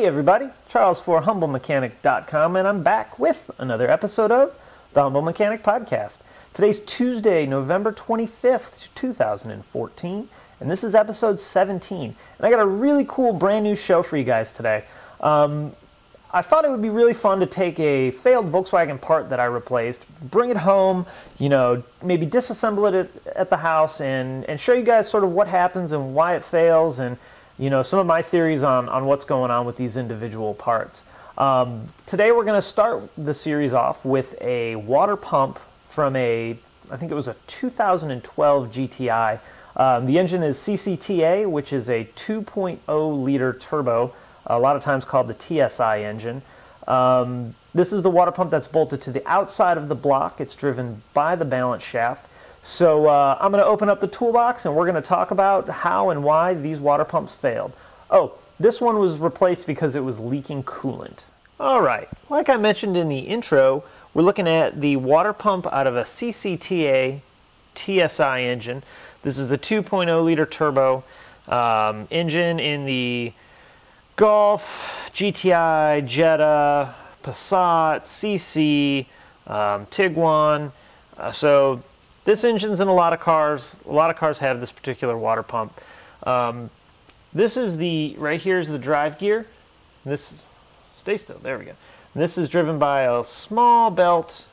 Hey everybody, Charles for HumbleMechanic.com, and I'm back with another episode of the Humble Mechanic Podcast. Today's Tuesday, November 25th, 2014, and this is episode 17. And I got a really cool brand new show for you guys today. Um, I thought it would be really fun to take a failed Volkswagen part that I replaced, bring it home, you know, maybe disassemble it at, at the house, and, and show you guys sort of what happens and why it fails, and you know some of my theories on, on what's going on with these individual parts. Um, today we're going to start the series off with a water pump from a, I think it was a 2012 GTI. Um, the engine is CCTA, which is a 2.0 liter turbo a lot of times called the TSI engine. Um, this is the water pump that's bolted to the outside of the block. It's driven by the balance shaft. So uh, I'm going to open up the toolbox and we're going to talk about how and why these water pumps failed. Oh, this one was replaced because it was leaking coolant. All right, like I mentioned in the intro, we're looking at the water pump out of a CCTA TSI engine. This is the 2.0 liter turbo um, engine in the Golf, GTI, Jetta, Passat, CC, um, Tiguan. Uh, so this engine's in a lot of cars. A lot of cars have this particular water pump. Um, this is the, right here is the drive gear. This, stay still, there we go. This is driven by a small belt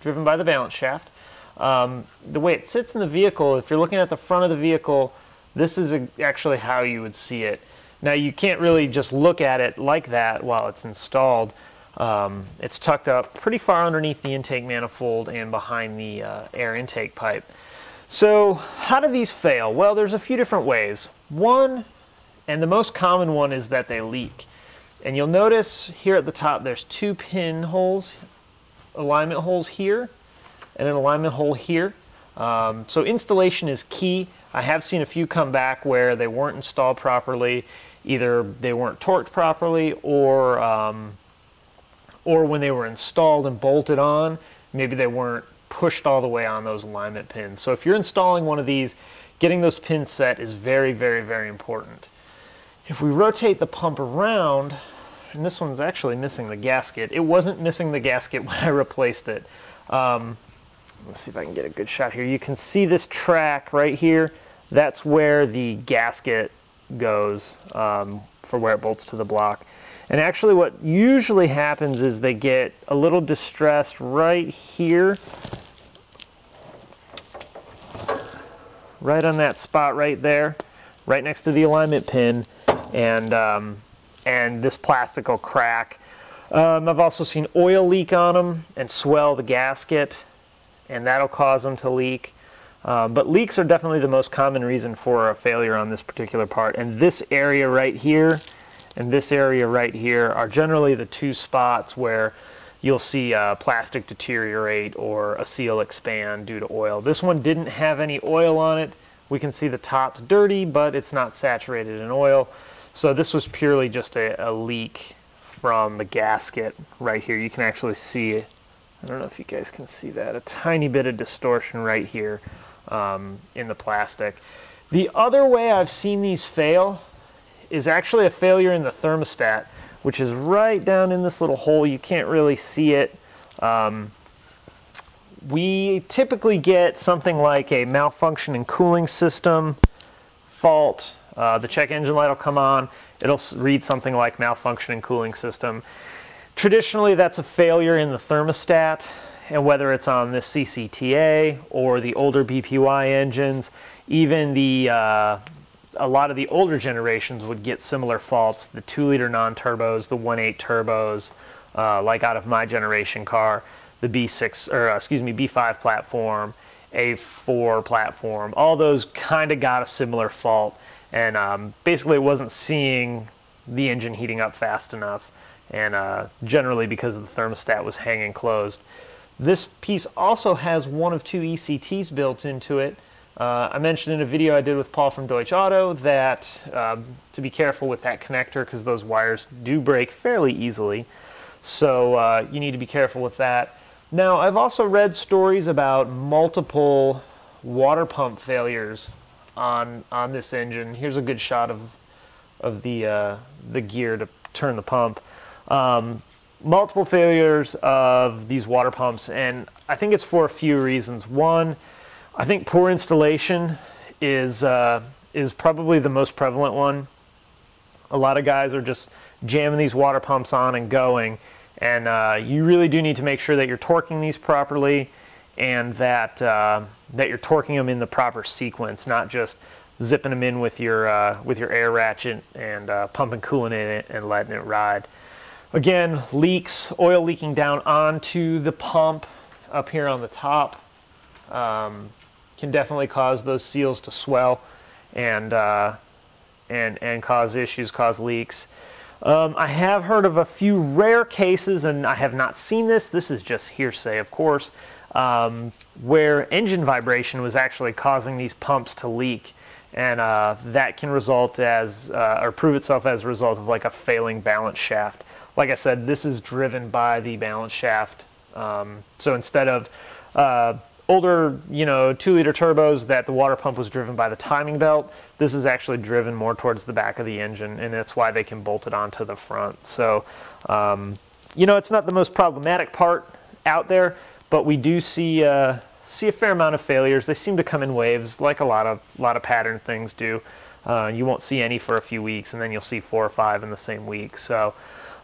driven by the balance shaft. Um, the way it sits in the vehicle, if you're looking at the front of the vehicle, this is a, actually how you would see it. Now you can't really just look at it like that while it's installed. Um, it's tucked up pretty far underneath the intake manifold and behind the uh, air intake pipe. So how do these fail? Well, there's a few different ways. One, and the most common one is that they leak. And you'll notice here at the top there's two pin holes, alignment holes here, and an alignment hole here. Um, so installation is key. I have seen a few come back where they weren't installed properly either they weren't torqued properly or um, or when they were installed and bolted on, maybe they weren't pushed all the way on those alignment pins. So if you're installing one of these, getting those pins set is very, very, very important. If we rotate the pump around, and this one's actually missing the gasket. It wasn't missing the gasket when I replaced it. Um, let's see if I can get a good shot here. You can see this track right here. That's where the gasket goes um, for where it bolts to the block. And actually what usually happens is they get a little distressed right here, right on that spot right there, right next to the alignment pin, and, um, and this plastic will crack. Um, I've also seen oil leak on them and swell the gasket, and that'll cause them to leak. Uh, but leaks are definitely the most common reason for a failure on this particular part. And this area right here and this area right here are generally the two spots where you'll see uh, plastic deteriorate or a seal expand due to oil. This one didn't have any oil on it. We can see the top's dirty, but it's not saturated in oil. So this was purely just a, a leak from the gasket right here. You can actually see, I don't know if you guys can see that, a tiny bit of distortion right here um, in the plastic. The other way I've seen these fail is actually a failure in the thermostat, which is right down in this little hole. You can't really see it. Um, we typically get something like a malfunctioning cooling system fault. Uh, the check engine light will come on. It'll read something like malfunctioning cooling system. Traditionally, that's a failure in the thermostat and whether it's on the CCTA or the older BPY engines, even the uh, a lot of the older generations would get similar faults. The two liter non-turbos, the 1.8 turbos, uh, like out of my generation car, the B6 or uh, excuse me B5 platform, A4 platform, all those kind of got a similar fault, and um, basically it wasn't seeing the engine heating up fast enough, and uh, generally because the thermostat was hanging closed. This piece also has one of two ECTs built into it. Uh, I mentioned in a video I did with Paul from Deutsch Auto that um, to be careful with that connector because those wires do break fairly easily. So uh, you need to be careful with that. Now I've also read stories about multiple water pump failures on on this engine. Here's a good shot of of the uh, the gear to turn the pump. Um, multiple failures of these water pumps, and I think it's for a few reasons. One, I think poor installation is uh, is probably the most prevalent one. A lot of guys are just jamming these water pumps on and going, and uh, you really do need to make sure that you're torquing these properly and that uh, that you're torquing them in the proper sequence, not just zipping them in with your uh, with your air ratchet and uh, pumping coolant in it and letting it ride. Again, leaks, oil leaking down onto the pump up here on the top um, can definitely cause those seals to swell and uh, and and cause issues, cause leaks. Um, I have heard of a few rare cases, and I have not seen this. This is just hearsay, of course, um, where engine vibration was actually causing these pumps to leak, and uh, that can result as uh, or prove itself as a result of like a failing balance shaft. Like I said, this is driven by the balance shaft. Um, so instead of uh, older, you know, two liter turbos that the water pump was driven by the timing belt. This is actually driven more towards the back of the engine, and that's why they can bolt it onto the front. So, um, you know, it's not the most problematic part out there, but we do see uh, see a fair amount of failures. They seem to come in waves, like a lot of lot of pattern things do. Uh, you won't see any for a few weeks, and then you'll see four or five in the same week. So.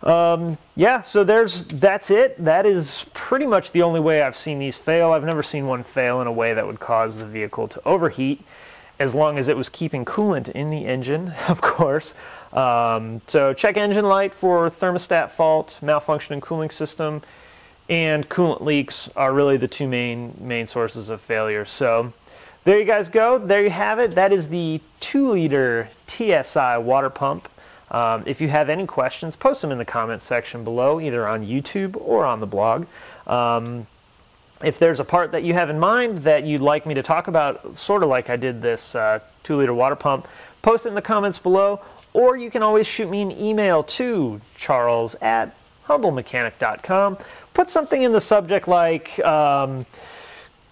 Um, yeah, so there's that's it. That is pretty much the only way I've seen these fail. I've never seen one fail in a way that would cause the vehicle to overheat, as long as it was keeping coolant in the engine, of course. Um, so check engine light for thermostat fault, malfunctioning cooling system, and coolant leaks are really the two main main sources of failure. So there you guys go. There you have it. That is the two liter TSI water pump. Um, if you have any questions, post them in the comments section below, either on YouTube or on the blog. Um, if there's a part that you have in mind that you'd like me to talk about, sort of like I did this uh, two liter water pump, post it in the comments below, or you can always shoot me an email to charles at humblemechanic.com. Put something in the subject like um,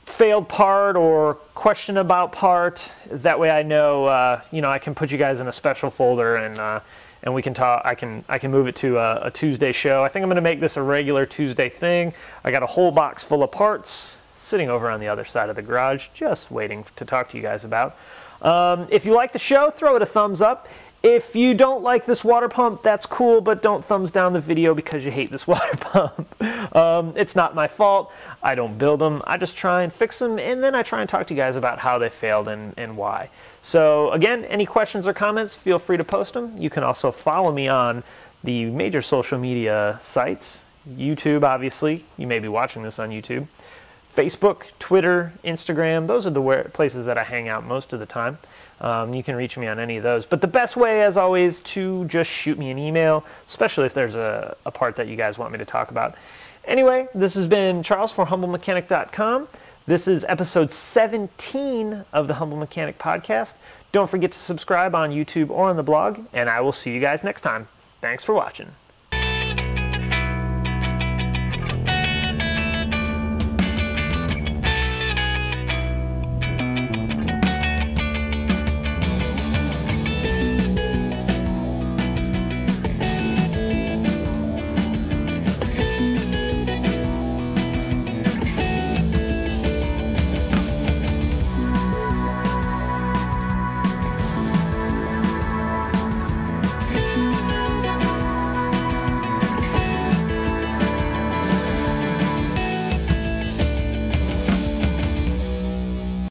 failed part or question about part. That way I know, uh, you know, I can put you guys in a special folder and uh, and we can talk. I can I can move it to a, a Tuesday show. I think I'm going to make this a regular Tuesday thing. I got a whole box full of parts sitting over on the other side of the garage, just waiting to talk to you guys about. Um, if you like the show, throw it a thumbs up. If you don't like this water pump, that's cool, but don't thumbs down the video because you hate this water pump. um, it's not my fault. I don't build them. I just try and fix them, and then I try and talk to you guys about how they failed and, and why. So again, any questions or comments, feel free to post them. You can also follow me on the major social media sites. YouTube, obviously. You may be watching this on YouTube. Facebook, Twitter, Instagram. Those are the places that I hang out most of the time. Um, you can reach me on any of those. But the best way, as always, to just shoot me an email, especially if there's a, a part that you guys want me to talk about. Anyway, this has been Charles for HumbleMechanic.com. This is episode 17 of the Humble Mechanic podcast. Don't forget to subscribe on YouTube or on the blog, and I will see you guys next time. Thanks for watching.